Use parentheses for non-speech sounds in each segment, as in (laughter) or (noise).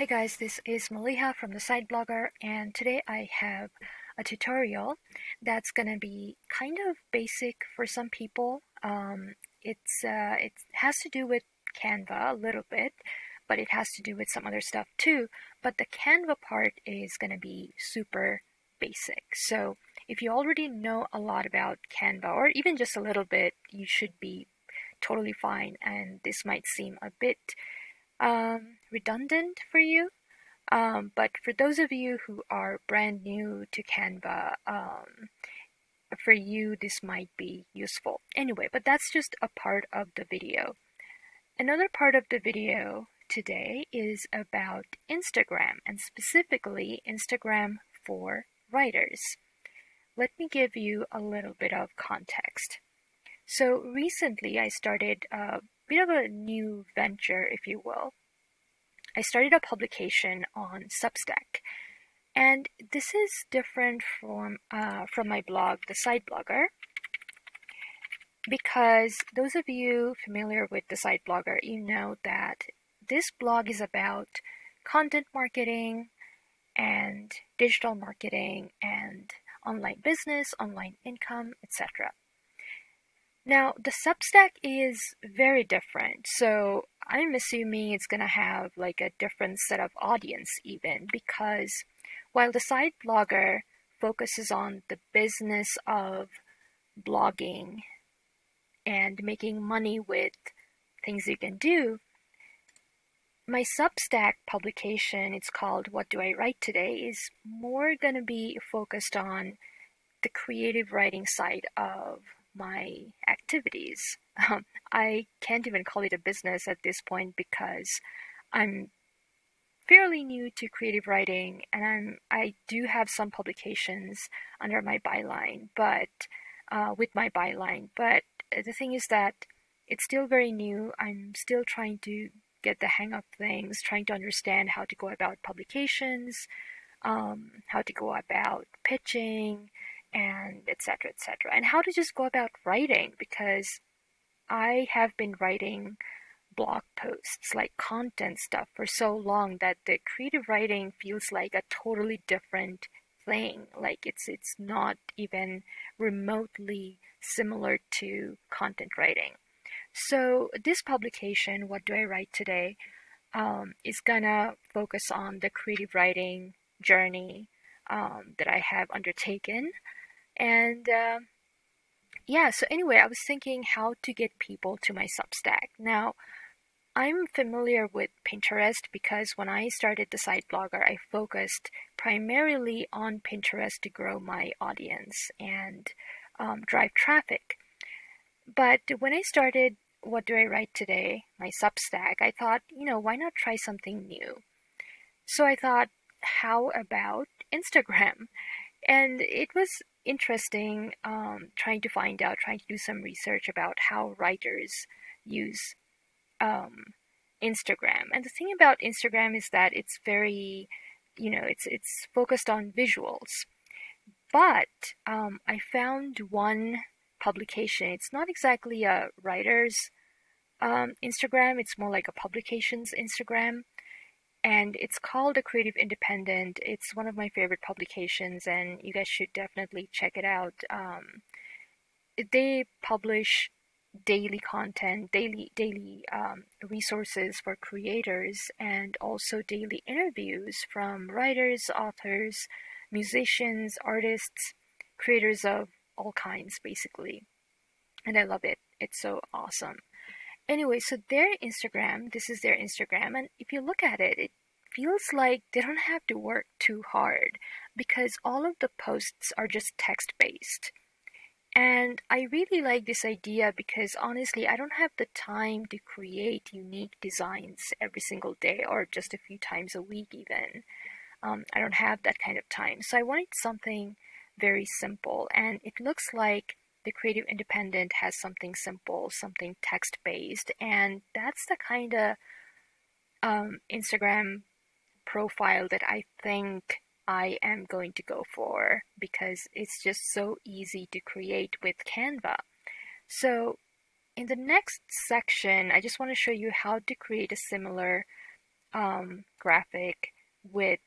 Hey guys, this is Maliha from the Side Blogger and today I have a tutorial that's gonna be kind of basic for some people. Um, it's uh, It has to do with Canva a little bit, but it has to do with some other stuff too. But the Canva part is gonna be super basic. So if you already know a lot about Canva or even just a little bit, you should be totally fine and this might seem a bit um, redundant for you. Um, but for those of you who are brand new to Canva, um, for you this might be useful. Anyway, but that's just a part of the video. Another part of the video today is about Instagram and specifically Instagram for writers. Let me give you a little bit of context. So recently I started a bit of a new venture, if you will. I started a publication on Substack. And this is different from, uh, from my blog, The Side Blogger, because those of you familiar with The Side Blogger, you know that this blog is about content marketing and digital marketing and online business, online income, etc. Now, the Substack is very different, so I'm assuming it's going to have like a different set of audience even because while the side blogger focuses on the business of blogging and making money with things you can do, my Substack publication, it's called What Do I Write Today, is more going to be focused on the creative writing side of my activities. Um, I can't even call it a business at this point because I'm fairly new to creative writing and I'm I do have some publications under my byline, but uh, with my byline. But the thing is that it's still very new. I'm still trying to get the hang of things, trying to understand how to go about publications, um, how to go about pitching, and etc etc and how to just go about writing because I have been writing blog posts like content stuff for so long that the creative writing feels like a totally different thing. Like it's it's not even remotely similar to content writing. So this publication what do I write today? Um, is gonna focus on the creative writing journey um, that I have undertaken and uh, yeah, so anyway, I was thinking how to get people to my Substack. Now, I'm familiar with Pinterest because when I started the side blogger, I focused primarily on Pinterest to grow my audience and um, drive traffic. But when I started What Do I Write Today, my Substack, I thought, you know, why not try something new? So I thought, how about Instagram? (laughs) And it was interesting um, trying to find out, trying to do some research about how writers use um, Instagram. And the thing about Instagram is that it's very, you know, it's it's focused on visuals. But um, I found one publication. It's not exactly a writer's um, Instagram. It's more like a publication's Instagram and it's called A Creative Independent. It's one of my favorite publications, and you guys should definitely check it out. Um, they publish daily content, daily daily um, resources for creators, and also daily interviews from writers, authors, musicians, artists, creators of all kinds, basically. And I love it. It's so awesome. Anyway, so their Instagram, this is their Instagram, and if you look at it, it feels like they don't have to work too hard because all of the posts are just text based. And I really like this idea because honestly, I don't have the time to create unique designs every single day or just a few times a week, even. Um, I don't have that kind of time. So I wanted something very simple, and it looks like the Creative Independent has something simple, something text based, and that's the kind of um, Instagram profile that I think I am going to go for because it's just so easy to create with Canva. So in the next section, I just want to show you how to create a similar um, graphic with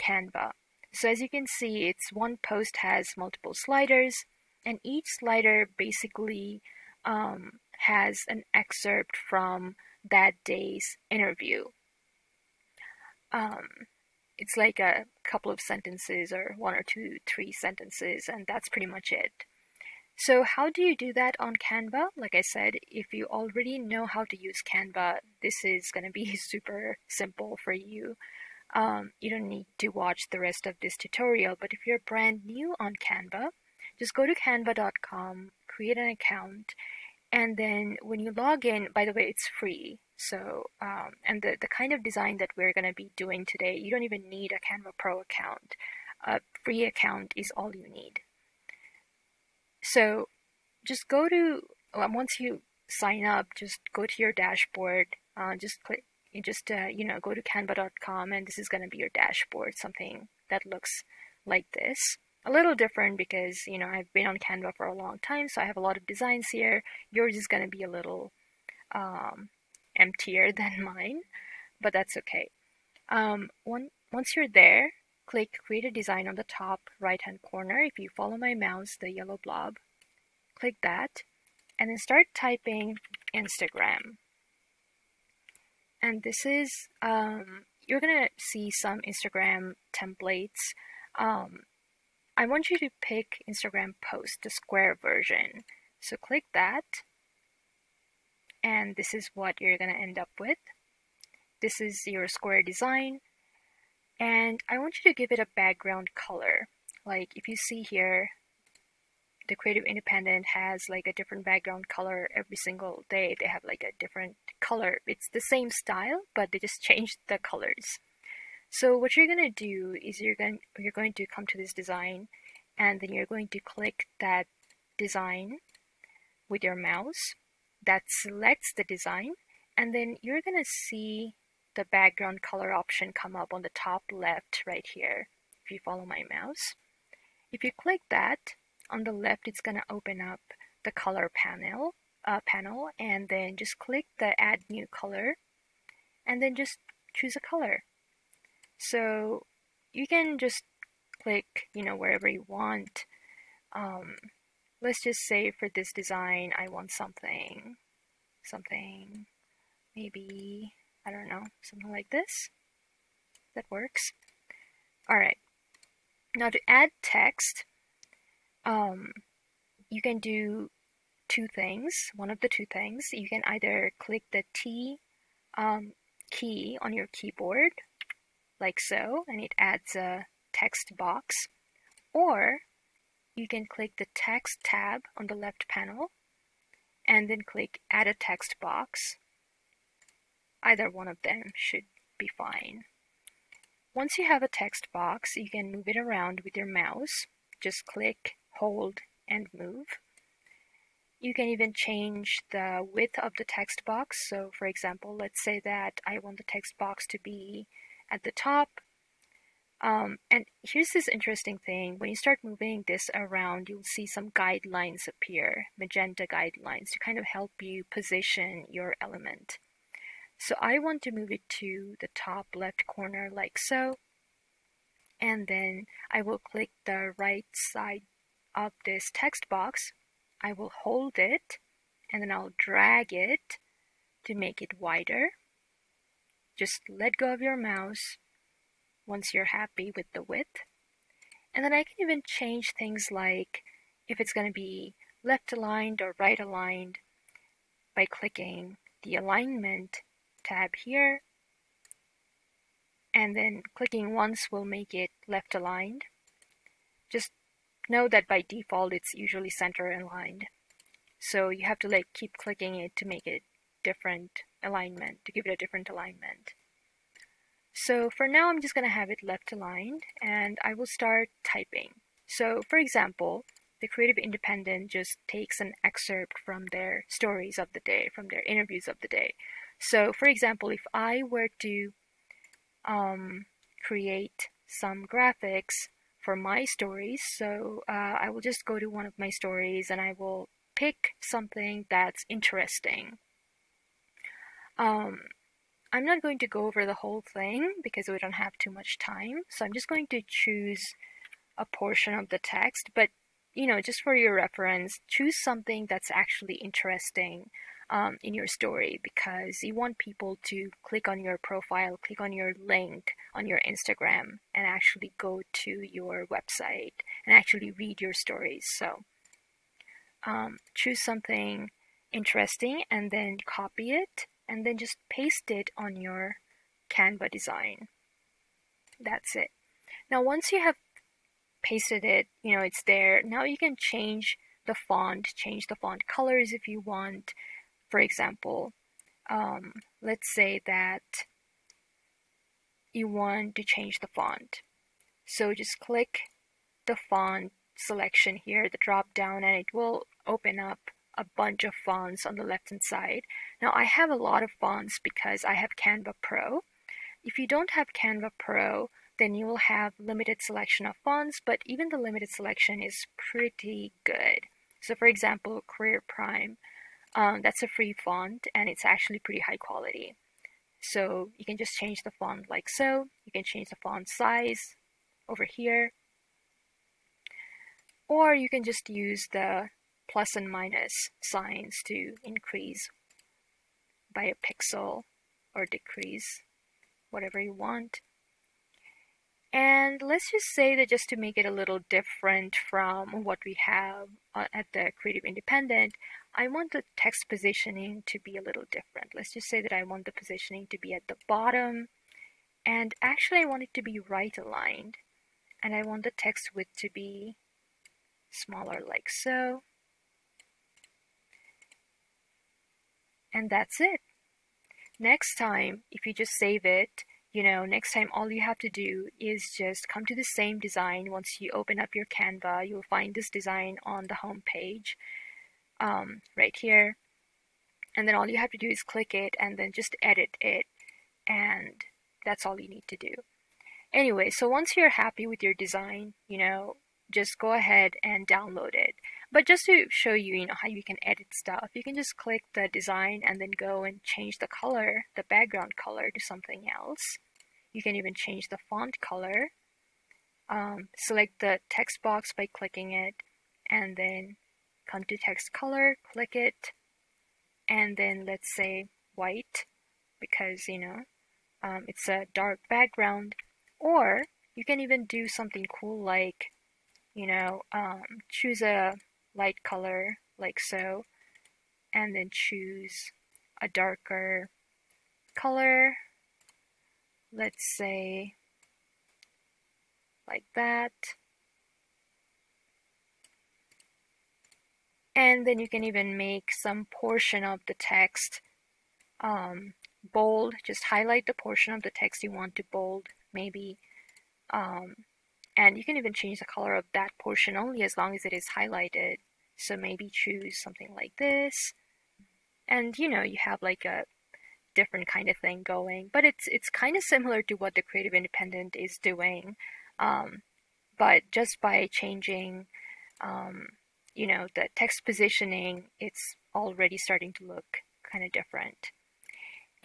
Canva. So as you can see, it's one post has multiple sliders, and each slider basically um, has an excerpt from that day's interview. Um, it's like a couple of sentences or one or two, three sentences, and that's pretty much it. So how do you do that on Canva? Like I said, if you already know how to use Canva, this is (laughs) going to be super simple for you. Um, you don't need to watch the rest of this tutorial, but if you're brand new on Canva, just go to canva.com, create an account, and then when you log in, by the way, it's free. So, um, and the, the kind of design that we're going to be doing today, you don't even need a Canva Pro account. A free account is all you need. So just go to well, once you sign up, just go to your dashboard. Uh, just click, you just uh, you know go to canva.com, and this is going to be your dashboard, something that looks like this. A little different because you know I've been on Canva for a long time, so I have a lot of designs here. Yours is going to be a little um, emptier (laughs) than mine, but that's okay. Um, one, once you're there, Click Create a Design on the top right hand corner. If you follow my mouse, the yellow blob, click that and then start typing Instagram. And this is, um, you're going to see some Instagram templates. Um, I want you to pick Instagram post, the square version. So click that. And this is what you're going to end up with. This is your square design and I want you to give it a background color. Like if you see here, the Creative Independent has like a different background color every single day. They have like a different color. It's the same style, but they just changed the colors. So what you're going to do is you're going you're going to come to this design and then you're going to click that design with your mouse that selects the design and then you're going to see the background color option come up on the top left right here if you follow my mouse. If you click that, on the left it's going to open up the color panel uh, panel and then just click the add new color and then just choose a color. So you can just click you know wherever you want. Um, let's just say for this design I want something something maybe I don't know, something like this. That works. Alright. Now to add text, um, you can do two things. One of the two things. You can either click the T um, key on your keyboard, like so, and it adds a text box. Or you can click the Text tab on the left panel, and then click Add a text box, Either one of them should be fine. Once you have a text box, you can move it around with your mouse. Just click, hold, and move. You can even change the width of the text box. So for example, let's say that I want the text box to be at the top. Um, and here's this interesting thing. When you start moving this around, you'll see some guidelines appear, magenta guidelines, to kind of help you position your element. So I want to move it to the top left corner like so. And then I will click the right side of this text box. I will hold it and then I'll drag it to make it wider. Just let go of your mouse once you're happy with the width. And then I can even change things like if it's going to be left aligned or right aligned by clicking the alignment tab here and then clicking once will make it left aligned. Just know that by default it's usually center aligned. So you have to like keep clicking it to make it different alignment, to give it a different alignment. So for now I'm just going to have it left aligned and I will start typing. So for example, the Creative Independent just takes an excerpt from their stories of the day, from their interviews of the day. So, for example, if I were to um, create some graphics for my stories, so uh, I will just go to one of my stories and I will pick something that's interesting. Um, I'm not going to go over the whole thing because we don't have too much time. So I'm just going to choose a portion of the text, but you know, just for your reference, choose something that's actually interesting um, in your story because you want people to click on your profile, click on your link on your Instagram, and actually go to your website and actually read your stories. So um, choose something interesting and then copy it and then just paste it on your Canva design. That's it. Now once you have pasted it, you know, it's there. Now you can change the font, change the font colors if you want. For example, um, let's say that you want to change the font. So just click the font selection here, the drop down, and it will open up a bunch of fonts on the left hand side. Now I have a lot of fonts because I have Canva Pro. If you don't have Canva Pro, then you will have limited selection of fonts, but even the limited selection is pretty good. So for example, Courier Prime, um, that's a free font and it's actually pretty high quality. So you can just change the font like so. You can change the font size over here. Or you can just use the plus and minus signs to increase by a pixel or decrease whatever you want. And let's just say that just to make it a little different from what we have uh, at the Creative Independent, I want the text positioning to be a little different. Let's just say that I want the positioning to be at the bottom, and actually I want it to be right aligned, and I want the text width to be smaller like so. And that's it. Next time, if you just save it, you know, next time all you have to do is just come to the same design. Once you open up your Canva, you'll find this design on the home page um, right here. And then all you have to do is click it and then just edit it. And that's all you need to do. Anyway, so once you're happy with your design, you know, just go ahead and download it. But just to show you, you know, how you can edit stuff, you can just click the design and then go and change the color, the background color to something else. You can even change the font color. Um, select the text box by clicking it and then come to text color, click it, and then let's say white because, you know, um, it's a dark background. Or you can even do something cool like, you know, um, choose a light color like so and then choose a darker color. Let's say like that. And then you can even make some portion of the text um, bold. Just highlight the portion of the text you want to bold maybe um, and you can even change the color of that portion only as long as it is highlighted so maybe choose something like this. And you know, you have like a different kind of thing going, but it's it's kind of similar to what the Creative Independent is doing. Um, but just by changing, um, you know, the text positioning, it's already starting to look kind of different.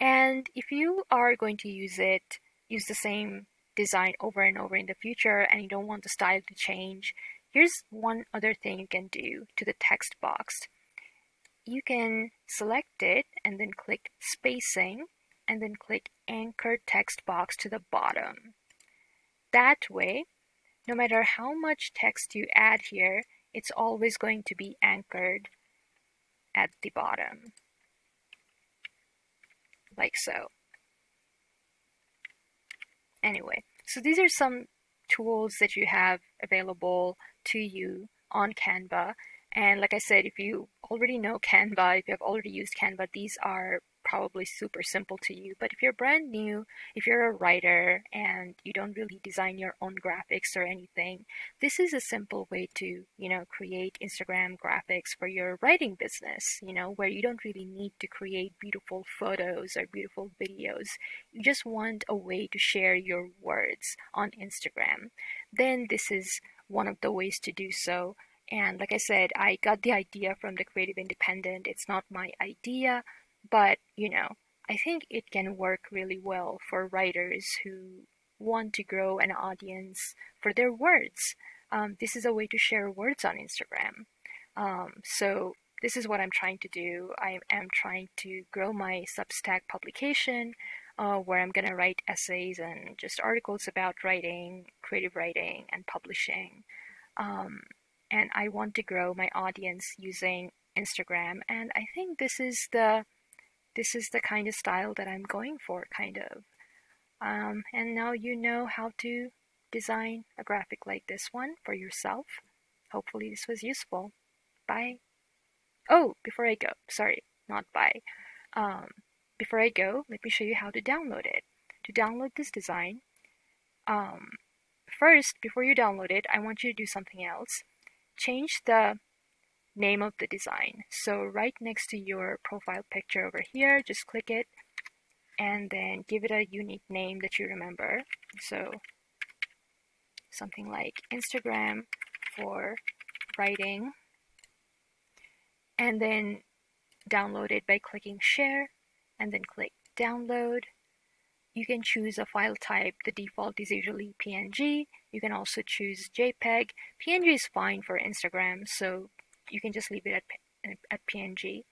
And if you are going to use it, use the same design over and over in the future and you don't want the style to change, Here's one other thing you can do to the text box. You can select it and then click spacing and then click anchor text box to the bottom. That way, no matter how much text you add here, it's always going to be anchored at the bottom. Like so. Anyway, so these are some tools that you have available to you on Canva. And like I said, if you already know Canva, if you have already used Canva, these are probably super simple to you. But if you're brand new, if you're a writer and you don't really design your own graphics or anything, this is a simple way to, you know, create Instagram graphics for your writing business, you know, where you don't really need to create beautiful photos or beautiful videos. You just want a way to share your words on Instagram. Then this is one of the ways to do so. And like I said, I got the idea from the Creative Independent. It's not my idea, but you know, I think it can work really well for writers who want to grow an audience for their words. Um, this is a way to share words on Instagram. Um, so this is what I'm trying to do. I am trying to grow my Substack publication uh, where I'm going to write essays and just articles about writing, creative writing, and publishing. Um, and I want to grow my audience using Instagram, and I think this is the this is the kind of style that I'm going for, kind of. Um, and now you know how to design a graphic like this one for yourself. Hopefully this was useful. Bye. Oh, before I go, sorry, not bye. Um, before I go, let me show you how to download it. To download this design, um, first, before you download it, I want you to do something else. Change the name of the design. So right next to your profile picture over here, just click it and then give it a unique name that you remember. So something like Instagram for writing and then download it by clicking share and then click download. You can choose a file type. The default is usually PNG. You can also choose JPEG. PNG is fine for Instagram, so you can just leave it at, at PNG.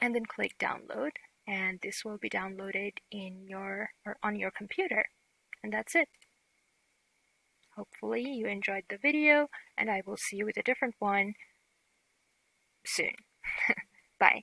And then click download, and this will be downloaded in your or on your computer. And that's it. Hopefully you enjoyed the video, and I will see you with a different one soon. (laughs) Bye.